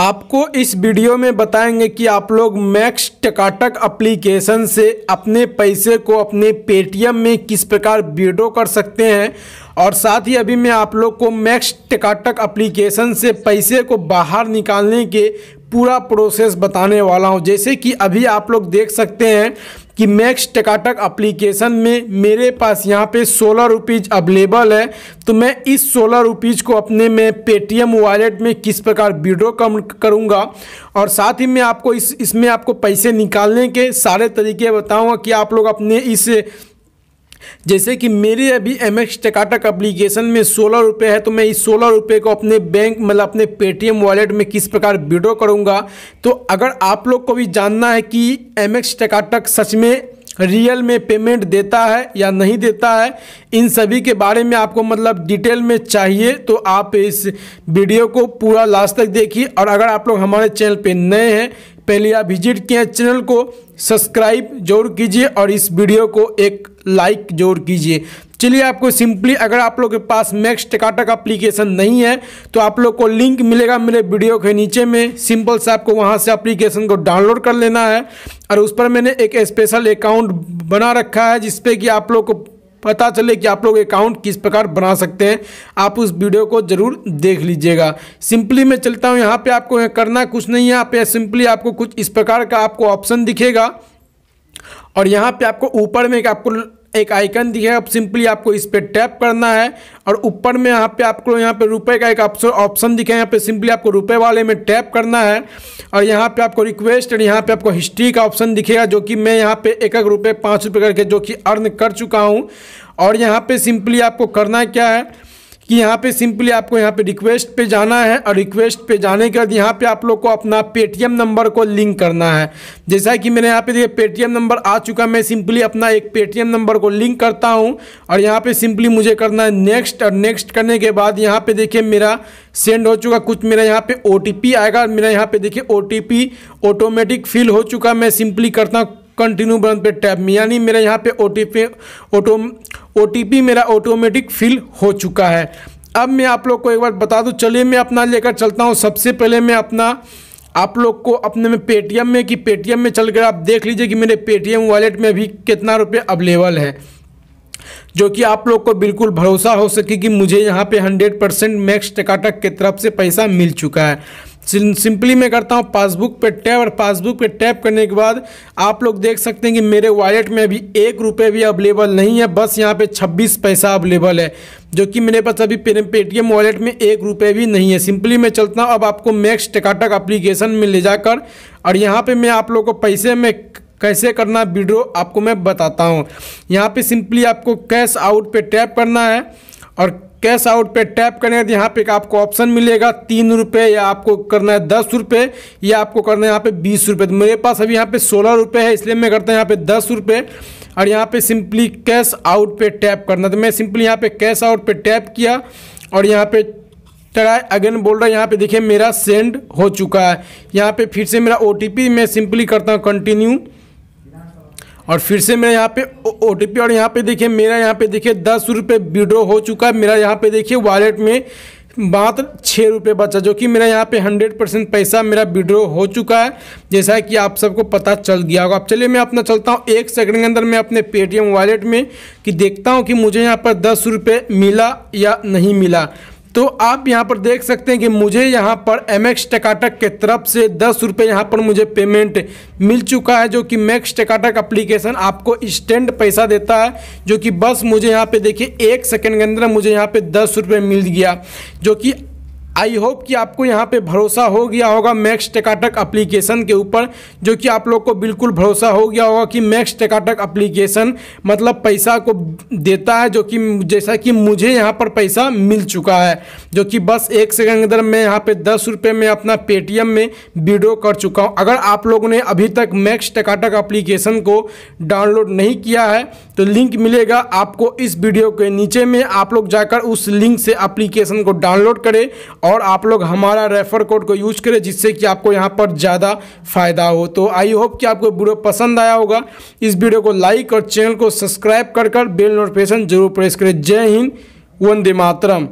आपको इस वीडियो में बताएँगे कि आप लोग मैक्स टकाटक एप्लीकेशन से अपने पैसे को अपने पेटीएम में किस प्रकार वीडो कर सकते हैं और साथ ही अभी मैं आप लोग को मैक्स टकाटक एप्लीकेशन से पैसे को बाहर निकालने के पूरा प्रोसेस बताने वाला हूँ। जैसे कि अभी आप लोग देख सकते हैं कि मैक्स टकाटक एप्लीकेशन में मेरे पास यहाँ पे सोलह रुपीज़ अवेलेबल है तो मैं इस सोलह रुपीज़ को अपने में पेटीएम वॉलेट में किस प्रकार विड्रॉ करूँगा? और साथ ही मैं आपको इस, इसमें आपको पैसे निकालने के सारे तरीके बताऊँगा कि आप लोग अपने इस जैसे कि मेरे अभी एम एक्स टकाटक अप्लीकेशन में सोलह रुपये है तो मैं इस सोलह रुपये को अपने बैंक मतलब अपने पेटीएम वॉलेट में किस प्रकार विड्रॉ करूँगा? तो अगर आप लोग को भी जानना है कि एम एक्स टकाटक सच में रियल में पेमेंट देता है या नहीं देता है, इन सभी के बारे में आपको मतलब डिटेल में चाहिए तो आप इस वीडियो को पूरा लास्ट तक देखिए। और अगर आप लोग हमारे चैनल पे नए हैं, पहले आप विज़िट किए चैनल को, सब्सक्राइब ज़रूर कीजिए और इस वीडियो को एक लाइक ज़रूर कीजिए। चलिए आपको सिंपली अगर आप लोग के पास मैक्स टकाटक एप्लीकेशन नहीं है तो आप लोग को लिंक मिलेगा मेरे वीडियो के नीचे में। सिंपल से आपको वहाँ से एप्लीकेशन को डाउनलोड कर लेना है। और उस पर मैंने एक स्पेशल अकाउंट बना रखा है, जिसपे कि आप लोग को पता चले कि आप लोग अकाउंट किस प्रकार बना सकते हैं। आप उस वीडियो को ज़रूर देख लीजिएगा। सिंपली मैं चलता हूँ, यहाँ पे आपको करना कुछ नहीं है। यहाँ पे सिंपली आपको कुछ इस प्रकार का आपको ऑप्शन दिखेगा। और यहाँ पे आपको ऊपर में आपको एक आइकन दिखेगा अब सिंपली आपको इस पर टैप करना है और ऊपर में यहाँ पे आपको यहाँ पे रुपए का एक ऑप्शन दिखा है यहाँ पे सिंपली आपको रुपए वाले में टैप करना है और यहाँ पे आपको रिक्वेस्ट और यहाँ पे आपको हिस्ट्री का ऑप्शन दिखेगा, जो कि मैं यहाँ पे एक एक रुपये पाँच रुपये करके जो कि अर्न कर चुका हूँ। और यहाँ पर सिंपली आपको करना क्या है कि यहाँ पे सिंपली आपको यहाँ पे रिक्वेस्ट पे जाना है और रिक्वेस्ट पे जाने के बाद यहाँ पे आप लोग को अपना पेटीएम नंबर को लिंक करना है। जैसा कि मेरे यहाँ पे देखिए पेटीएम नंबर आ चुका मैं सिंपली अपना एक पेटीएम नंबर को लिंक करता हूँ और यहाँ पे सिंपली मुझे करना है नेक्स्ट और नेक्स्ट करने के बाद यहाँ पे देखिए मेरा सेंड हो चुका, कुछ मेरा यहाँ पे ओ आएगा, मेरा यहाँ पे देखिए ओटीपी ऑटोमेटिक फिल हो चुका मैं सिंपली करता हूँ कंटिन्यू बटन पे टैप में यानी मेरा यहाँ पे O T P auto OTP मेरा ऑटोमेटिक फिल हो चुका है। अब मैं आप लोग को एक बार बता दूँ, चलिए मैं अपना लेकर चलता हूँ। सबसे पहले मैं अपना आप लोग को अपने में पेटीएम में, कि पेटीएम में चल कर आप देख लीजिए कि मेरे पेटीएम वॉलेट में अभी कितना रुपये अवेलेबल है, जो कि आप लोग को बिल्कुल भरोसा हो सके कि मुझे यहाँ पे 100 परसेंट मैक्स टकाटक की तरफ़ से पैसा मिल चुका है। सिंपली मैं करता हूँ पासबुक पे टैप और पासबुक पे टैप करने के बाद आप लोग देख सकते हैं कि मेरे वॉलेट में अभी एक रुपये भी अवेलेबल नहीं है, बस यहाँ पे छब्बीस पैसा अवेलेबल है, जो कि मेरे पास अभी पेटीएम वॉलेट में एक रुपये भी नहीं है। सिंपली मैं चलता हूँ, अब आपको मैक्स टकाटक अप्लीकेशन में ले जाकर और यहाँ पर मैं आप लोग को पैसे में कैसे करना वीडियो आपको मैं बताता हूँ। यहाँ पे सिंपली आपको कैश आउट पर टैप करना है और कैश आउट पे टैप करने के यहाँ पे आपको ऑप्शन मिलेगा, तीन रुपये या आपको करना है दस रुपये या आपको करना है यहाँ पे बीस रुपये तो मेरे पास अभी यहाँ पे सोलह रुपये है, इसलिए मैं करता हूँ यहाँ पे दस रुपये और यहाँ पे सिंपली कैश आउट पे टैप करना। तो मैं सिंपली यहाँ पे कैश आउट पे टैप किया, और यहाँ पे ट्राई अगेन बोल रहा है, यहाँ पे देखिए मेरा सेंड हो चुका है। यहाँ पे फिर से मेरा ओटीपी मैं सिंपली करता हूँ कंटिन्यू। और फिर से मैं यहाँ पे ओ टी पी और यहाँ पे देखिए, मेरा यहाँ पे देखिए, दस रुपये विड्रॉ हो चुका है। मेरा यहाँ पे देखिए वॉलेट में मात्र छः रुपये बचा, जो कि मेरा यहाँ पे हंड्रेड परसेंट पैसा मेरा विड्रॉ हो चुका है। जैसा कि आप सबको पता चल गया होगा। अब चलिए मैं अपना चलता हूँ। एक सेकंड के अंदर मैं अपने पेटीएम वॉलेट में कि देखता हूँ कि मुझे यहाँ पर दस रुपये मिला या नहीं मिला। तो आप यहाँ पर देख सकते हैं कि मुझे यहाँ पर एम एक्स टकाटक के तरफ़ से दस रुपये यहाँ पर मुझे पेमेंट मिल चुका है, जो कि मैक्स टकाटक अप्लीकेशन आपको इंस्टेंट पैसा देता है, जो कि बस मुझे यहाँ पे देखिए, एक सेकंड के अंदर मुझे यहाँ पे दस रुपये मिल गया, जो कि आई होप कि आपको यहाँ पे भरोसा हो गया होगा मैक्स टेकाटक एप्लीकेशन के ऊपर, जो कि आप लोग को बिल्कुल भरोसा हो गया होगा कि मैक्स टेकाटक एप्लीकेशन मतलब पैसा को देता है, जो कि जैसा कि मुझे यहाँ पर पैसा मिल चुका है, जो कि बस एक सेकंड के अंदर मैं यहाँ पे दस रुपये में अपना पेटीएम में वीडियो कर चुका हूँ। अगर आप लोगों ने अभी तक मैक्स टेकाटक अप्लीकेशन को डाउनलोड नहीं किया है तो लिंक मिलेगा आपको इस वीडियो के नीचे में। आप लोग जाकर उस लिंक से अप्लीकेशन को डाउनलोड करें और आप लोग हमारा रेफर कोड को यूज़ करें, जिससे कि आपको यहाँ पर ज़्यादा फ़ायदा हो। तो आई होप कि आपको वीडियो पसंद आया होगा। इस वीडियो को लाइक और चैनल को सब्सक्राइब कर कर बेल नोटिफिकेशन ज़रूर प्रेस करें। जय हिंद, वंदे मातरम।